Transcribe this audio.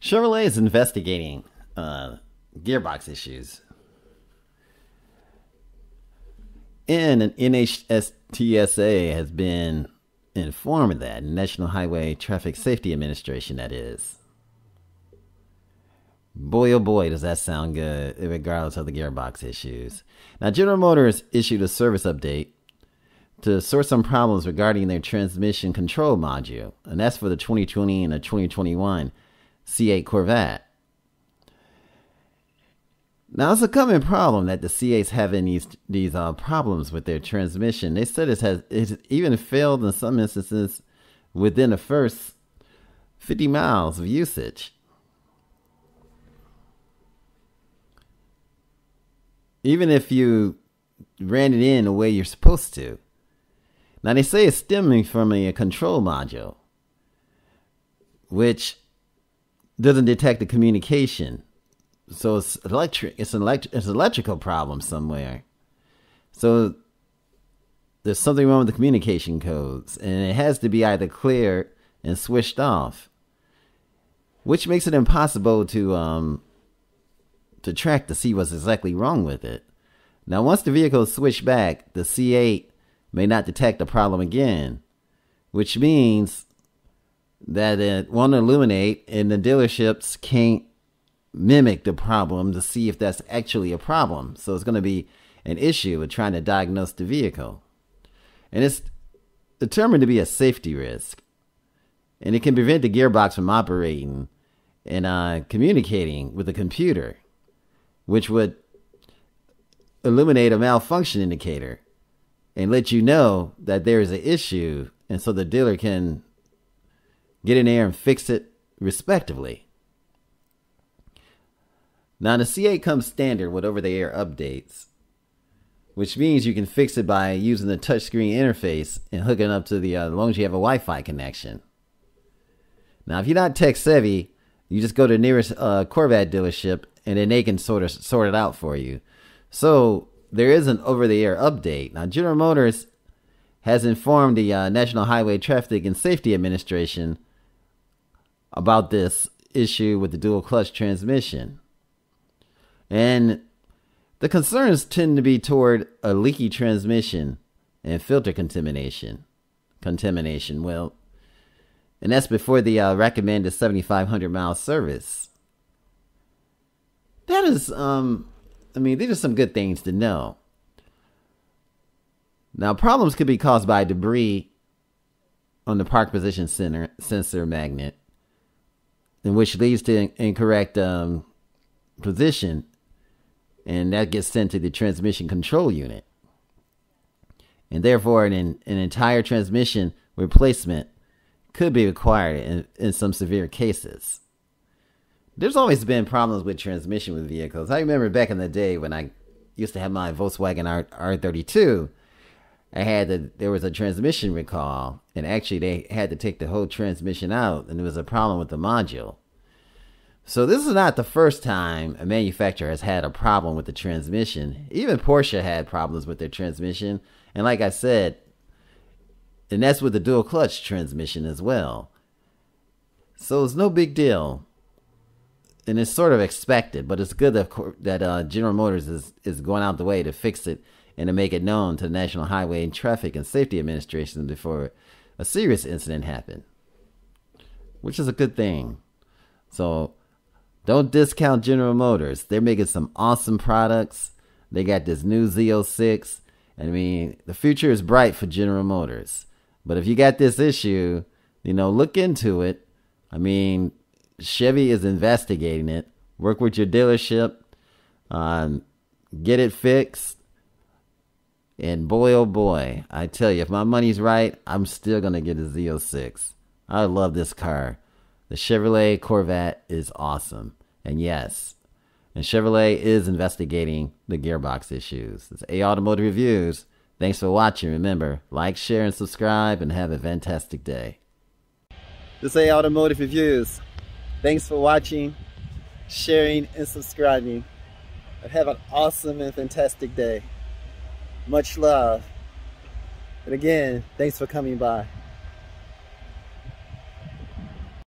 Chevrolet is investigating uh, gearbox issues. And an NHTSA has been informed that National Highway Traffic Safety Administration, that is. Boy, oh boy, does that sound good, regardless of the gearbox issues. Now, General Motors issued a service update to sort some problems regarding their transmission control module, and that's for the 2020 and the 2021 C8 Corvette. Now it's a common problem that the C8s having these these uh, problems with their transmission. They said it has it even failed in some instances within the first 50 miles of usage. Even if you ran it in the way you're supposed to. Now they say it's stemming from a, a control module, which doesn't detect the communication. So it's electric. It's an electric. It's an electrical problem somewhere. So there's something wrong with the communication codes, and it has to be either clear and switched off, which makes it impossible to um to track to see what's exactly wrong with it. Now, once the vehicle is switched back, the C8 may not detect the problem again, which means that it won't illuminate and the dealerships can't mimic the problem to see if that's actually a problem. So it's going to be an issue with trying to diagnose the vehicle. And it's determined to be a safety risk. And it can prevent the gearbox from operating and uh, communicating with the computer, which would illuminate a malfunction indicator and let you know that there is an issue, and so the dealer can get in there and fix it respectively. Now, the C8 comes standard with over the air updates, which means you can fix it by using the touchscreen interface and hooking up to the, uh, as long as you have a Wi Fi connection. Now, if you're not tech savvy, you just go to the nearest uh, Corvette dealership and then they can sort of sort it out for you. So, there is an over the air update. Now, General Motors has informed the uh, National Highway Traffic and Safety Administration about this issue with the dual clutch transmission. And the concerns tend to be toward a leaky transmission and filter contamination. Contamination, well, and that's before the uh, recommended 7,500 mile service. That is, um, I mean, these are some good things to know. Now, problems could be caused by debris on the park position center, sensor magnet, which leads to incorrect um, position, and that gets sent to the transmission control unit. And therefore, an, an entire transmission replacement could be required in, in some severe cases there's always been problems with transmission with vehicles. I remember back in the day when I used to have my Volkswagen R R32. I had to, there was a transmission recall, and actually they had to take the whole transmission out, and there was a problem with the module. So this is not the first time a manufacturer has had a problem with the transmission. Even Porsche had problems with their transmission, and like I said, and that's with the dual clutch transmission as well. So it's no big deal and it's sort of expected, but it's good that that uh, General Motors is is going out the way to fix it and to make it known to the National Highway and Traffic and Safety Administration before a serious incident happened, which is a good thing. So don't discount General Motors. They're making some awesome products. They got this new Z06. I mean, the future is bright for General Motors. But if you got this issue, you know, look into it. I mean, Chevy is investigating it. Work with your dealership, um, get it fixed. And boy, oh boy, I tell you, if my money's right, I'm still gonna get a Z06. I love this car. The Chevrolet Corvette is awesome. And yes, and Chevrolet is investigating the gearbox issues. It's A Automotive Reviews. Thanks for watching. Remember, like, share, and subscribe, and have a fantastic day. This A Automotive Reviews. Thanks for watching, sharing, and subscribing. And have an awesome and fantastic day. Much love. And again, thanks for coming by.